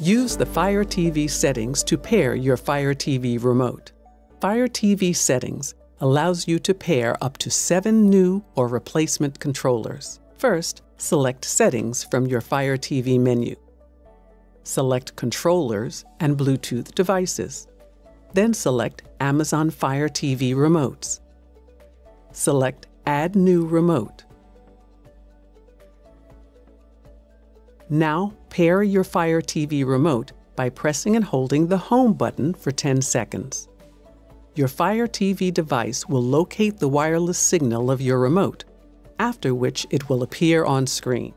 Use the Fire TV settings to pair your Fire TV remote. Fire TV settings allows you to pair up to seven new or replacement controllers. First, select Settings from your Fire TV menu. Select Controllers and Bluetooth devices. Then select Amazon Fire TV remotes. Select Add New Remote. Now pair your Fire TV remote by pressing and holding the Home button for 10 seconds. Your Fire TV device will locate the wireless signal of your remote, after which it will appear on screen.